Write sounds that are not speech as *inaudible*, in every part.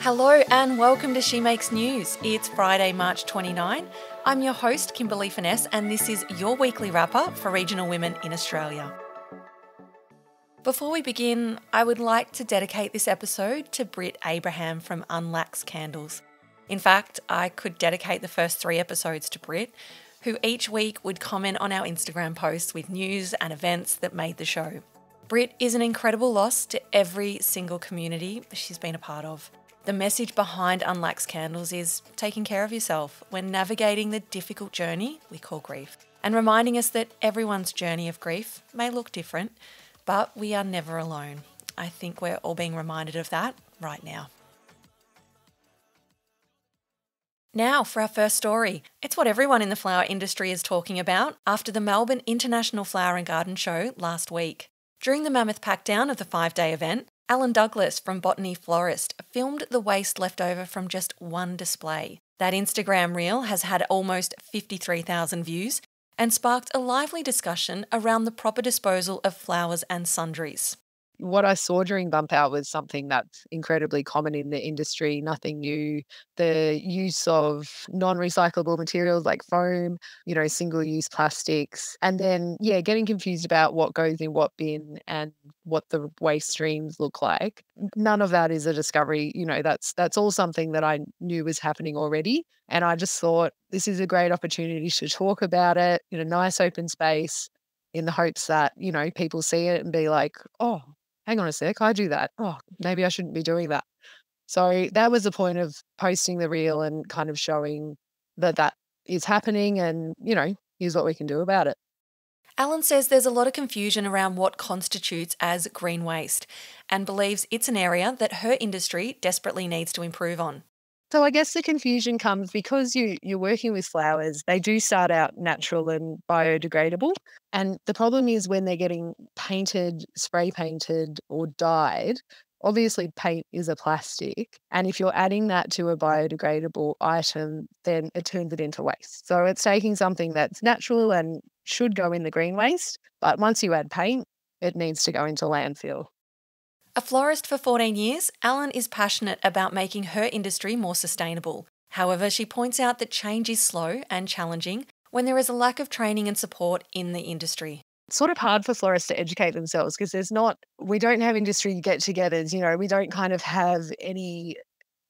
Hello and welcome to She Makes News. It's Friday, March 29. I'm your host, Kimberly Finesse, and this is your weekly wrap up for regional women in Australia. Before we begin, I would like to dedicate this episode to Britt Abraham from Unlax Candles. In fact, I could dedicate the first three episodes to Britt, who each week would comment on our Instagram posts with news and events that made the show. Britt is an incredible loss to every single community she's been a part of. The message behind Unlax Candles is taking care of yourself when navigating the difficult journey we call grief, and reminding us that everyone's journey of grief may look different, but we are never alone. I think we're all being reminded of that right now. Now, for our first story. It's what everyone in the flower industry is talking about after the Melbourne International Flower and Garden Show last week. During the mammoth packdown of the five day event, Alan Douglas from Botany Florist filmed the waste left over from just one display. That Instagram reel has had almost 53,000 views and sparked a lively discussion around the proper disposal of flowers and sundries what I saw during bump out was something that's incredibly common in the industry, nothing new. The use of non recyclable materials like foam, you know, single use plastics, and then, yeah, getting confused about what goes in what bin and what the waste streams look like. None of that is a discovery. You know, that's that's all something that I knew was happening already. And I just thought this is a great opportunity to talk about it in a nice open space in the hopes that, you know, people see it and be like, oh, hang on a sec, I do that. Oh, maybe I shouldn't be doing that. So that was the point of posting the reel and kind of showing that that is happening and, you know, here's what we can do about it. Alan says there's a lot of confusion around what constitutes as green waste and believes it's an area that her industry desperately needs to improve on. So I guess the confusion comes because you you're working with flowers. They do start out natural and biodegradable, and the problem is when they're getting painted, spray painted, or dyed. Obviously, paint is a plastic, and if you're adding that to a biodegradable item, then it turns it into waste. So it's taking something that's natural and should go in the green waste, but once you add paint, it needs to go into landfill. A florist for 14 years, Alan is passionate about making her industry more sustainable. However, she points out that change is slow and challenging when there is a lack of training and support in the industry. It's sort of hard for florists to educate themselves because there's not, we don't have industry get togethers, you know, we don't kind of have any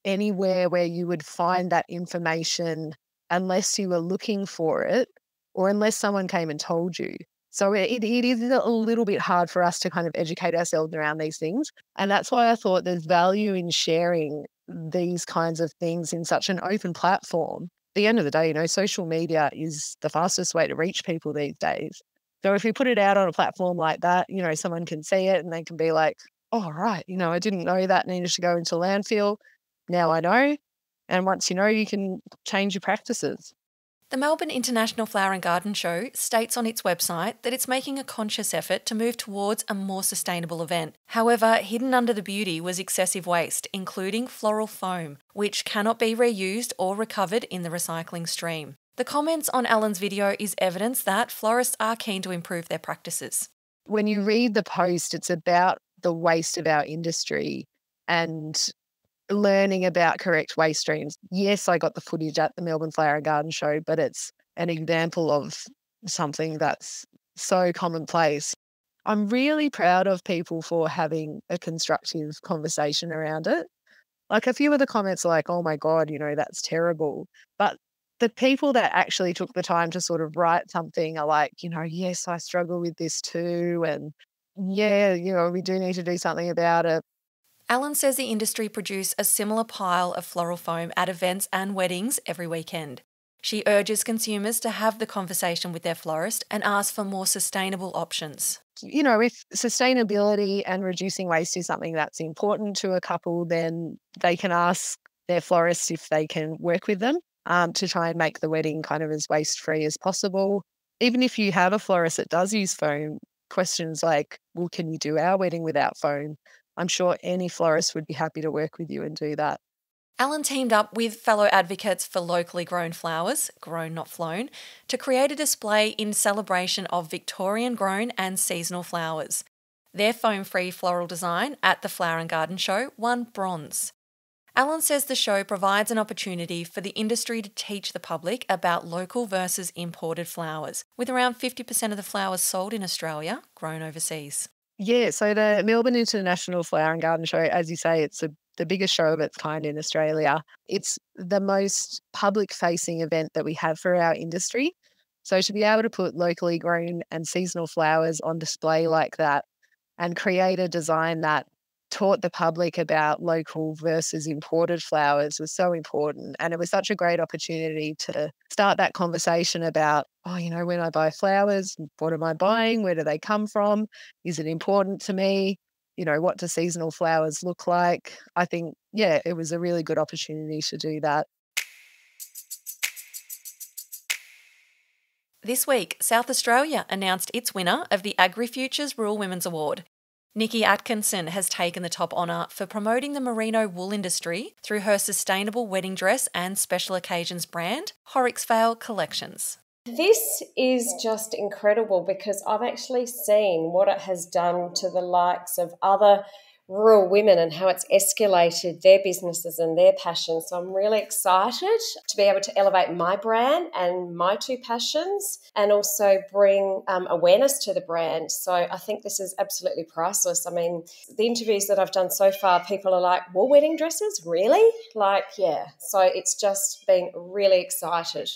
anywhere where you would find that information unless you were looking for it or unless someone came and told you. So it, it is a little bit hard for us to kind of educate ourselves around these things. And that's why I thought there's value in sharing these kinds of things in such an open platform. At the end of the day, you know, social media is the fastest way to reach people these days. So if we put it out on a platform like that, you know, someone can see it and they can be like, oh, right, you know, I didn't know that needed to go into landfill. Now I know. And once you know, you can change your practices. The Melbourne International Flower and Garden Show states on its website that it's making a conscious effort to move towards a more sustainable event. However, hidden under the beauty was excessive waste, including floral foam, which cannot be reused or recovered in the recycling stream. The comments on Alan's video is evidence that florists are keen to improve their practices. When you read the post, it's about the waste of our industry and learning about correct waste streams. Yes, I got the footage at the Melbourne Flower and Garden Show, but it's an example of something that's so commonplace. I'm really proud of people for having a constructive conversation around it. Like a few of the comments are like, oh my God, you know, that's terrible. But the people that actually took the time to sort of write something are like, you know, yes, I struggle with this too. And yeah, you know, we do need to do something about it. Alan says the industry produce a similar pile of floral foam at events and weddings every weekend. She urges consumers to have the conversation with their florist and ask for more sustainable options. You know, if sustainability and reducing waste is something that's important to a couple, then they can ask their florist if they can work with them um, to try and make the wedding kind of as waste free as possible. Even if you have a florist that does use foam, questions like, well, can you do our wedding without foam? I'm sure any florist would be happy to work with you and do that. Alan teamed up with fellow advocates for locally grown flowers, grown not flown, to create a display in celebration of Victorian grown and seasonal flowers. Their foam free floral design at the Flower and Garden Show won bronze. Alan says the show provides an opportunity for the industry to teach the public about local versus imported flowers, with around 50% of the flowers sold in Australia grown overseas. Yeah, so the Melbourne International Flower and Garden Show, as you say, it's a, the biggest show of its kind in Australia. It's the most public facing event that we have for our industry. So to be able to put locally grown and seasonal flowers on display like that and create a design that taught the public about local versus imported flowers was so important. And it was such a great opportunity to start that conversation about, oh, you know, when I buy flowers, what am I buying? Where do they come from? Is it important to me? You know, what do seasonal flowers look like? I think, yeah, it was a really good opportunity to do that. This week, South Australia announced its winner of the AgriFutures Rural Women's Award. Nikki Atkinson has taken the top honour for promoting the merino wool industry through her sustainable wedding dress and special occasions brand, Horrocks Vale Collections. This is just incredible because I've actually seen what it has done to the likes of other rural women and how it's escalated their businesses and their passions. So I'm really excited to be able to elevate my brand and my two passions and also bring um, awareness to the brand. So I think this is absolutely priceless. I mean, the interviews that I've done so far, people are like, wool wedding dresses? Really? Like, yeah. So it's just been really excited.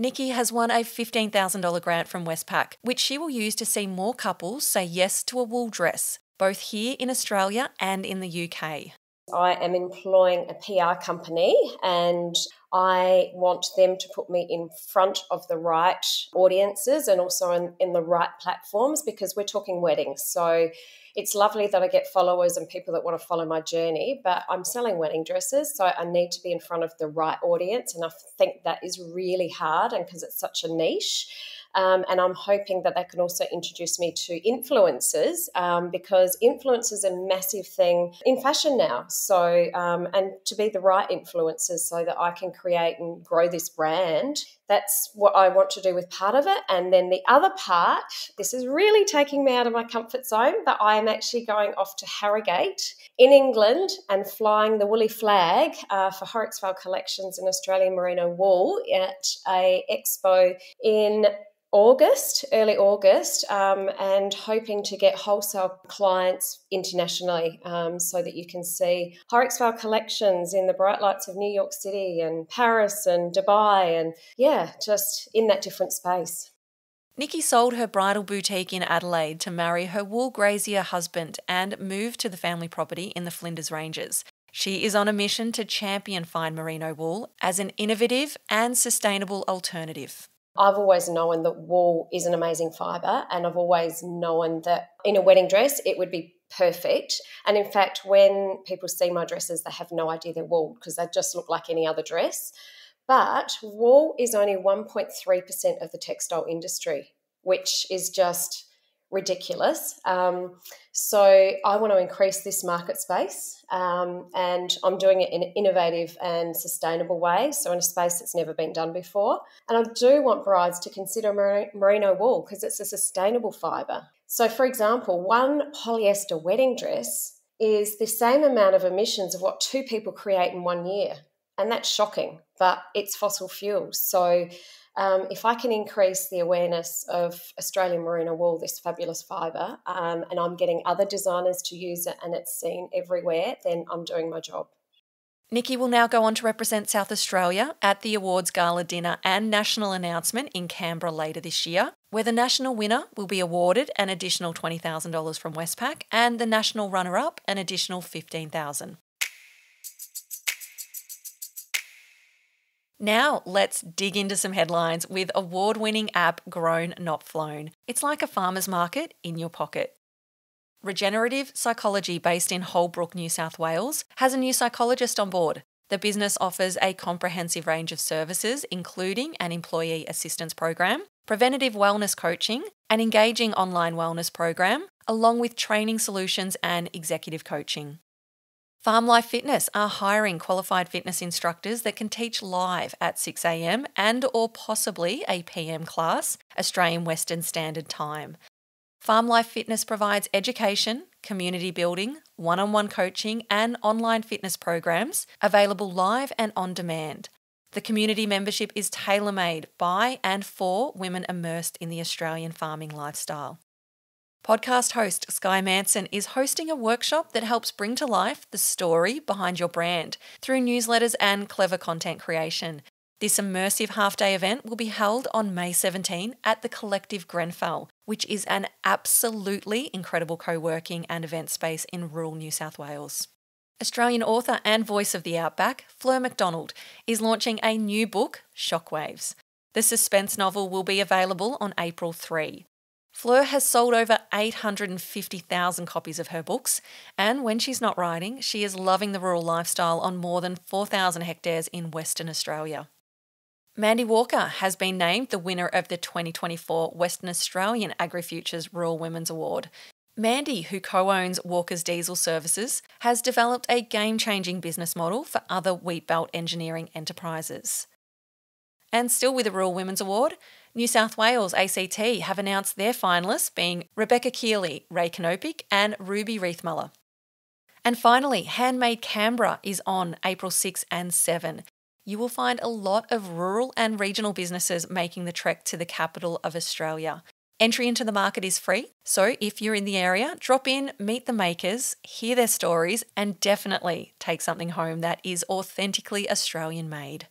Nikki has won a $15,000 grant from Westpac, which she will use to see more couples say yes to a wool dress both here in Australia and in the UK? I am employing a PR company and I want them to put me in front of the right audiences and also in, in the right platforms because we're talking weddings. So it's lovely that I get followers and people that want to follow my journey, but I'm selling wedding dresses, so I need to be in front of the right audience. And I think that is really hard and because it's such a niche. Um, and I'm hoping that they can also introduce me to influencers um, because influence is a massive thing in fashion now. So, um, and to be the right influencers so that I can create and grow this brand that's what I want to do with part of it. And then the other part, this is really taking me out of my comfort zone, but I am actually going off to Harrogate in England and flying the woolly flag uh, for Horrocksvale Collections in Australian Merino Wool at a expo in August, early August, um, and hoping to get wholesale clients internationally um, so that you can see Horrocks collections in the bright lights of New York City and Paris and Dubai, and yeah, just in that different space. Nikki sold her bridal boutique in Adelaide to marry her wool grazier husband and moved to the family property in the Flinders Ranges. She is on a mission to champion fine merino wool as an innovative and sustainable alternative. I've always known that wool is an amazing fibre, and I've always known that in a wedding dress it would be perfect. And in fact, when people see my dresses, they have no idea they're wool because they just look like any other dress. But wool is only 1.3% of the textile industry, which is just ridiculous. Um, so I want to increase this market space, um, and I'm doing it in an innovative and sustainable way. So in a space that's never been done before, and I do want brides to consider merino wool because it's a sustainable fibre. So, for example, one polyester wedding dress is the same amount of emissions of what two people create in one year. And that's shocking, but it's fossil fuels. So um, if I can increase the awareness of Australian merino wool, this fabulous fibre, um, and I'm getting other designers to use it and it's seen everywhere, then I'm doing my job. Nikki will now go on to represent South Australia at the awards gala dinner and national announcement in Canberra later this year, where the national winner will be awarded an additional $20,000 from Westpac and the national runner up an additional $15,000. Now, let's dig into some headlines with award winning app Grown Not Flown. It's like a farmer's market in your pocket. Regenerative Psychology, based in Holbrook, New South Wales, has a new psychologist on board. The business offers a comprehensive range of services, including an employee assistance program, preventative wellness coaching, an engaging online wellness program, along with training solutions and executive coaching. Farm Life Fitness are hiring qualified fitness instructors that can teach live at 6am and or possibly a PM class, Australian Western Standard Time. Farm Life Fitness provides education, community building, one on one coaching, and online fitness programs available live and on demand. The community membership is tailor made by and for women immersed in the Australian farming lifestyle. Podcast host Skye Manson is hosting a workshop that helps bring to life the story behind your brand through newsletters and clever content creation. This immersive half day event will be held on May 17 at the Collective Grenfell, which is an absolutely incredible co working and event space in rural New South Wales. Australian author and voice of the Outback, Fleur McDonald, is launching a new book, Shockwaves. The suspense novel will be available on April 3. Fleur has sold over 850,000 copies of her books, and when she's not writing, she is loving the rural lifestyle on more than 4,000 hectares in Western Australia. Mandy Walker has been named the winner of the 2024 Western Australian AgriFutures Rural Women's Award. Mandy, who co owns Walker's Diesel Services, has developed a game changing business model for other wheatbelt engineering enterprises. And still with the Rural Women's Award, New South Wales ACT have announced their finalists being Rebecca Keeley, Rae Knopik, and Ruby Riethmuller. And finally, Handmade Canberra is on April 6 and 7. You will find a lot of rural and regional businesses making the trek to the capital of Australia. Entry into the market is free, so if you're in the area, drop in, meet the makers, hear their stories, and definitely take something home that is authentically Australian made.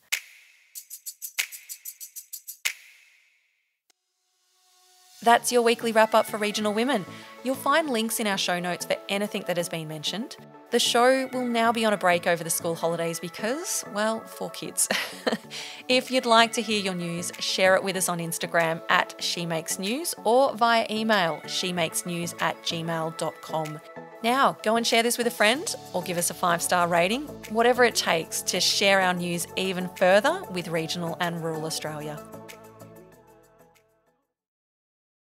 That's your weekly wrap up for Regional Women. You'll find links in our show notes for anything that has been mentioned. The show will now be on a break over the school holidays because, well, for kids. *laughs* if you'd like to hear your news, share it with us on Instagram at She Makes News or via email shemakesnews at gmail.com. Now, go and share this with a friend or give us a five star rating, whatever it takes to share our news even further with regional and rural Australia.